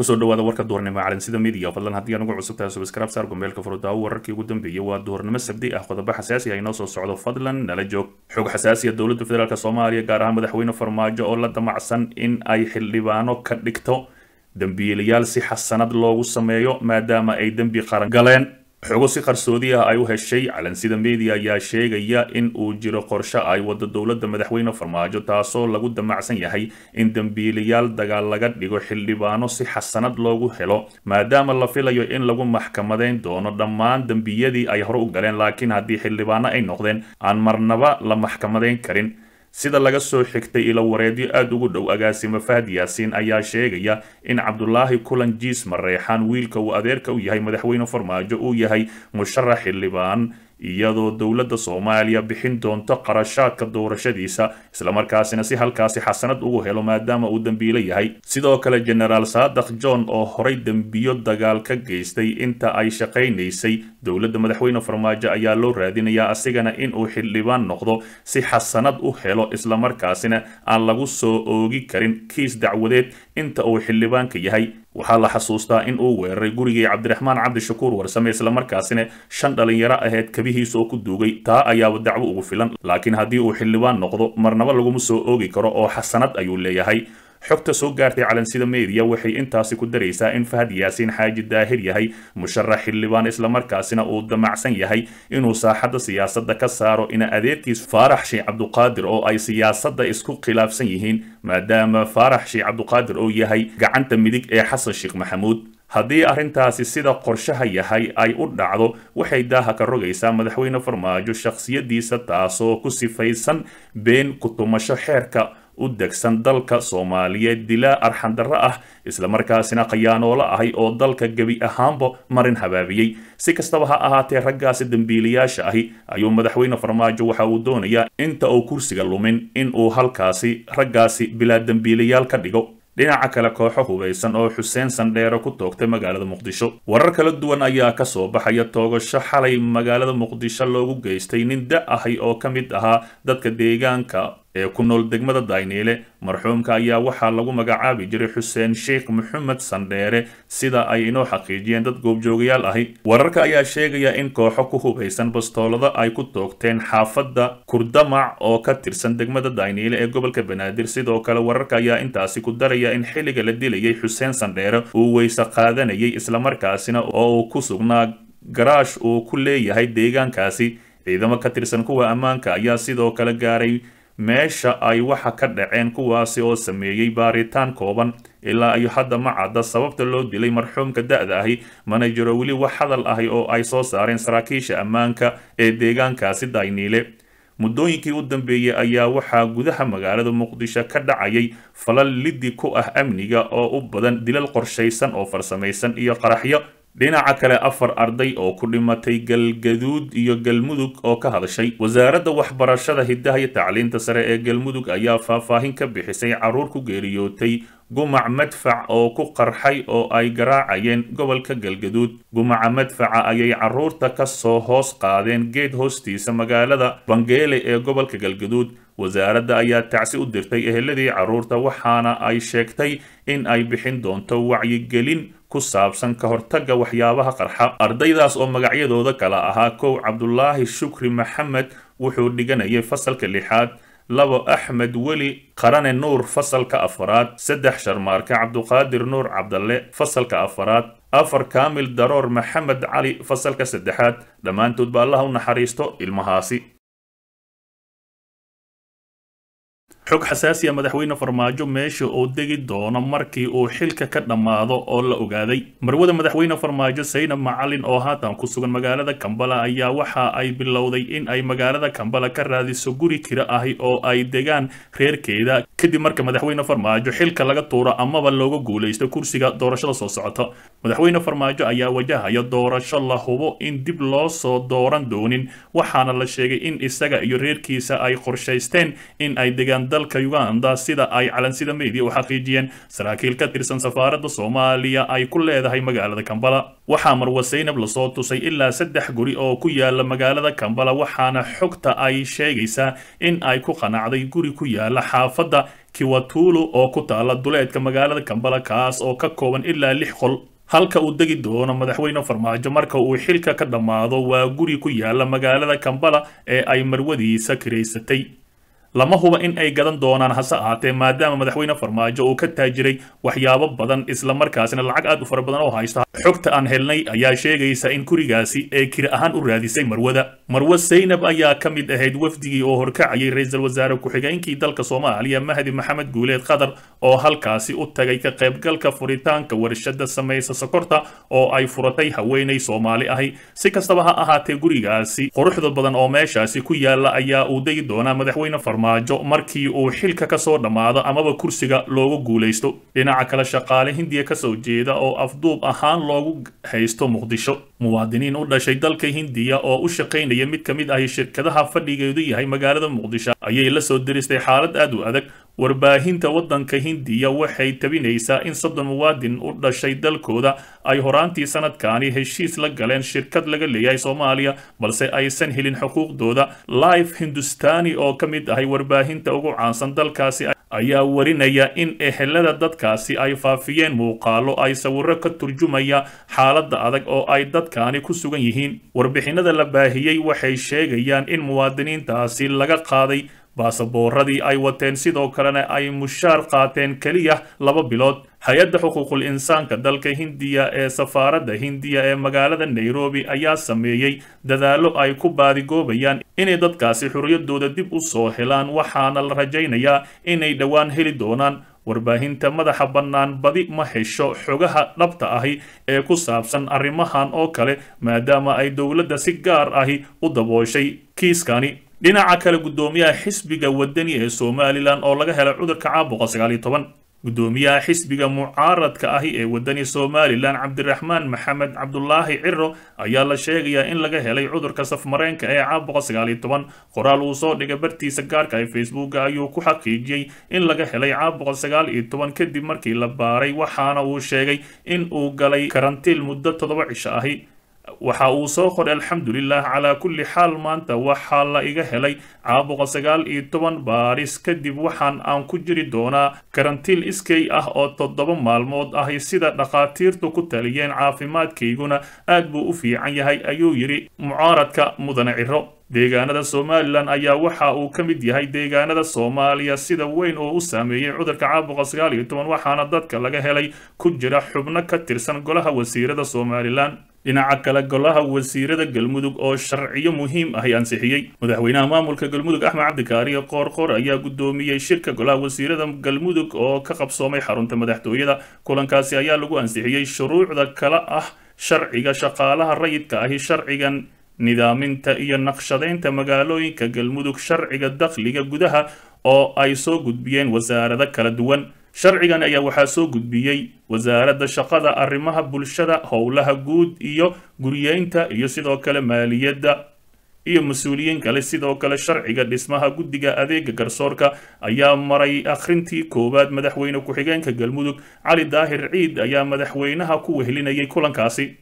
ku soo dhawaada warka duhurnimo calansida midiya fadlan. Haddii aan ugu cusub tahay subscribe saar gombeelka furudaawo wararkii ugu dambeeyay waa duhurnimo sabdi ah. Qodobo xasaasi ah inoo soo socdo fadlan nala joog. Xog xasaasiya dowladda federaalk soomaaliya gaar ahaan madaxweyne farmaajo oo la damacsan in ay xildhibaano ka dhigto dembiilayaal si xasanad loogu sameeyo maadaama ay dembi qaran galeen xogo si qarsoodi ah ay u heshay calansida media ayaa sheegaya in uu jiro qorshe ay wado dowladda madaxweyne farmaajo taasoo lagu damacsan yahay in dembiilayaal dagaal laga dhigo xildhibaano si xasanad loogu helo maadaama la filayo in lagu maxkamadeyn doono dhammaan dembiyadii ay hore u galeen laakiin haddii xildhibaano ay noqdeen aan marnaba la maxkamadeyn karin sida laga soo xigtay ilo wareedyo aada ugu dhow agaasimo fahad yaasiin ayaa sheegaya in cabdulaahi kulan jiis mareexaan wiilka uu adeerka u yahay madaxweyne farmaajo uu yahay musharax xildhibaan iyadoo dowladda soomaaliya bixin doonto qarashaadka doorashadiisa islamarkaasina si halkaasi xasanad ugu helo maadaama uu dembiilo yahay. Sidoo kale genaraal saadax john oo horay dembiyo dagaal ka geystay inta ay shaqaynaysay dowladda madaxweyne farmaajo ayaa loo raadinayaa asigana inuu xildhibaan noqdo si xasanad u helo islamarkaasina aan lagu soo oogi karin kiis dacwadeed inta uu xildhibaanka yahay waxaa la xasuustaa in uu weeraray gurigii cabdiraxmaan cabdishakuur warsame islamarkaasina shan dhalinyaro aheyd kabihiisa oo ku duugay taa ayaaba dacwo ugu filan laakiin haddii uu xildhibaan noqdo marnaba laguma soo oogi karo oo xasanad ayuu leeyahay xogta soo gaartay calansida media waxay intaasi ku daraysaa in fahad yaasiin xaaji daahir yahay musharax xildhibaan islamarkaasina uu damacsan yahay inuu saaxadda siyaasadda ka saaro ina adeerkiis faarax sheekh cabduqaadir oo ay siyaasadda isku khilaafsan yihiin maadaama faarax sheekh cabduqaadir oo yahay gacanta midig ee xasan sheekh maxamuud. Haddii arrintaasi sida qorshaha yahay ay u dhacdo waxay daaha ka rogaysaa madaxweyne farmaajo shakhsiyadiisa taasoo ku sifaysan been ku-tumasho xeerka u degsan dalka soomaaliyeed dilaa arxandarro ah islamarkaasina khayaanoolo ahay oo dalka gebi ahaanba marin habaabiyey. Si kastaba ha ahaatee raggaasi dembiilayaasha ahi ayuu madaxweyne farmaajo waxa uu doonayaa inta uu kursiga lumin in uu halkaasi raggaasi bilaa dembiilayaal ka dhigo. Dhinaca kale kooxo hubaysan oo xuseen sandheere ku toogtay magaalada muqdisho. Warar kala duwan ayaa ka soo baxaya toogasho xalay magaalada muqdisho loogu geystay nin da ahay oo ka mid ahaa dadka deegaanka ee ku nool degmada dayniile marxuumka ayaa waxaa lagu magacaabi jiray xuseen sheekh maxamed sandheere sida ay inoo xaqiijiyeen dad goobjoogayaal ahi. Wararka ayaa sheegaya in kooxo ku hubaysan bastoolada ay ku toogteen xaafadda kurdamac oo ka tirsan degmada dayniile ee gobolka banaadir. Sidoo kale wararka ayaa intaasi ku daraya in xilliga la dilayay xuseen sandheere uu weyse qaadanayay islamarkaasina oo uu ku sugnaa garaash uu ku leeyahay deegaankaasi. Ciidamo ka tirsan kuwa ammaanka ayaa sidoo kale gaaray meesha ay waxa ka dhaceen kuwaasi oo sameeyey baaritaan kooban. Ilaa iyo hadda ma cadda sababta loo dilay marxuumka da-da ahi mana jiro weli wax hadal ahi oo ay soo saareen saraakiisha ammaanka ee deegaankaasi dayniile. Muddooyinkii u dambeeyey ayaa waxaa gudaha magaalada muqdisho ka dhacayay falal liddi ku ah amniga oo u badan dilal qorshaysan oo farsamaysan iyo qaraxyo dhinaca kale afar arday oo ku dhimatay galgaduud iyo galmudug oo ka hadashay wasaaradda waxbarashada hiddaha iyo tacliinta sare ee galmudug ayaa faahfaahin ka bixisay carruur ku geeriyootay gumac madfac oo ku qarxay oo ay garaacayeen gobolka galgaduud gumaca madfaca ayay carruurta ka soo hoos qaadeen geed hoostiisa magaalada bangeele ee gobolka galgaduud wasaaradda ayaa tacsi u dirtay eheladii carruurta waxaana ay sheegtay in ay bixin doonto wacyigelin ku saabsan ka hortagga waxyaabaha qarxa. Ardaydaas oo magacyadooda kala ahaa kow cabdulaahi shukri maxamed wuxuu dhiganayay fasalka lixaad labo axmed weli qarane nuur fasalka afaraad saddex sharmaarka cabduqaadir nuur cabdalle fasalka afaraad afar kaamil daroor maxamed cali fasalka saddexaad. Dhammaantood ba allaha u naxariisto ilmahaasi xog xasaasiya madaxweyne farmaajo meesha oo degi doono markii uu xilka ka dhammaado oo la ogaaday. Marwada madaxweyne farmaajo saynab macalin oo haatan ku sugan magaalada kambala ayaa waxa ay bilowday in ay magaalada kambala ka raadiso guri kira ahi oo ay degaan reerkeeda. Kadib marka madaxweyne farmaajo xilka laga tuuro amaba looga guulaysto kursiga doorashada soo socota madaxweyne farmaajo ayaa wajahaya doorasho la hubo in dib loo soo dooran doonin waxaana la sheegay in isaga iyo reerkiisa ay qorshaysteen in ay degaan dalka uganda sida ay calansida media u xaqiijiyeen saraakiil ka tirsan safaaradda soomaaliya ay ku leedahay magaalada kambala waxaa marwa saynab la soo tusay ilaa saddex guri oo ku yaalla magaalada kambala waxaana xogta ay sheegaysaa in ay ku qanacday guri ku yaalla xaafadda kiwatulu oo ku taala duleedka magaalada kambala kaas oo ka kooban ilaa lix qol. Halka uu degi doono madaxweyne farmaajo marka uu xilka ka dhammaado waa guri ku yaalla magaalada kambala ee ay marwadiisa kiraysatay lama huba in ay gadan doonaan hase ahaatee maadaama madaxweyne farmaajo uu ka taajiray waxyaabo badan islamarkaasina lacag aad u fara badan oo haysta. Xogta aan helnay ayaa sheegaysa in gurigaasi ee kiri ahaan u raadisay marwada marwe saynab ayaa ka mid ahayd wafdigii oo horkacayay ra'iisul wasaare ku-xigeenkii dalka soomaaliya mahdi maxamed guuleed qatar oo halkaasi u tagay ka qaybgalka furitaanka warshada samaysa sokorta oo ay furatay haweenay soomaali ahi. Si kastaba ha ahaatee gurigaasi quruxda badan oo meeshaasi ku yaalla ayaa uu degi doonaa madaxweyne farmaajo markii uu xilka ka soo dhammaado amaba kursiga loogu guulaysto. Dhinaca kale shaqaale hindiya ka soo jeeda oo afduub ahaan loogu haysto muqdisho. Muwaadiniin u dhashay dalka hindiya oo u shaqaynaya mid ka mid ahi shirkadaha fadhigeedu yahay magaalada muqdisho. Ayay la soo diristay xaalad aad u adag warbaahinta waddanka hindiya waxay tabinaysaa in soddon muwaadin u dhashay dalkooda ay horaantii sanadkaani heshiis la galeen shirkad laga leeyahay soomaaliya balse aysan helin xuquuqdooda. Life hindustani oo ka mid ahay warbaahinta ugu caansan dalkaasi ayaa warinaya in ehelada dadkaasi ay faafiyeen muuqaalo ay sawiro ka turjumaya xaaladda adag oo ay dadkaani ku sugan yihiin. Warbixinada la baahiyey waxay sheegayaan in muwaadiniintaasi laga qaaday baasaboorradii ay wateen sidoo kalena ay mushaar qaateen keliya laba bilood. Hay'adda xuquuqul insaanka dalka hindiya ee safaaradda hindiya ee magaalada nairobi ayaa sameeyey dadaallo ay ku baadigoobayaan inay dadkaasi xorriyaddooda dib u soo helaan waxaana la rajaynayaa inay dhowaan heli doonaan warbaahinta madaxa bannaan. Badi ma hesho xogaha dhabta ahi ee ku saabsan arrimahan oo kale maadaama ay dowladda si gaar ahi u dabooshay kiiskani dhinaca kale guddoomiyaha xisbiga wadani ee somalilan oo laga helay cudurka caabuqa sagaal iyo toban. Guddoomiyaha xisbiga mucaaradka ahi ee wadani somalilan cabdiraxmaan maxamed cabdulaahi ciro ayaa la sheegayaa in laga helay cudurka safmareenka ee caabuqa sagaal iyo toban. Qoraal uu soo dhigay bartiisa gaarka ee facebooka ayuu ku xaqiijiyey in laga helay caabuqa sagaal iyo toban kadib markii la baaray waxaana uu sheegay in uu galay karantiil muddo toddoba cisho ahi waxa uu soo qoray alxamdulilah calaa kulli xaal maanta waxaa la iga helay caabuqa sagaal iyo toban baaris kadib waxaan aan ku jiri doonaa karantiil iskay ah oo toddoba maalmood ahi sida dhakhaatiirtu ku taliyeen caafimaadkayguna aad buu u fiican yahay ayuu yidhi mucaaradka mudane ciro. Deegaanada somalilan ayaa waxa uu ka mid yahay deegaanada soomaaliya sida weyn oo u saameeyey cudurka caabuqa sagaal iyo toban waxaana dadka laga helay ku jira xubno ka tirsan golaha wasiirada somalilan dhinaca kale golaha wasiirada galmudug oo sharciyo muhiim ahi ansixiyey madaxweynaha maamulka galmudug axmed cabdikaariyo qoorqoor ayaa guddoomiyey shirka golaha wasiirada galmudug oo ka qabsoomay xarunta madaxtooyada. Kulankaasi ayaa lagu ansixiyey shuruucda kale ah sharciga shaqaalaha rayidka ahi sharcigan nidaaminta iyo naqshadaynta magaalooyinka galmudug sharciga dakhliga gudaha oo ay soo gudbiyeen wasaarado kala duwan sharcigan ayaa waxaa soo gudbiyey wasaaradda shaqada arrimaha bulshada howlaha guud iyo guriyeynta iyo sidoo kale maaliyadda iyo mas'uuliyiin kale. Sidoo kale sharciga dhismaha guddiga adeega garsoorka ayaa maray akhrintii koowaad madaxweyne ku-xigeenka galmudug cali daahir ciid ayaa madaxweynaha ku wehelinayay kulankaasi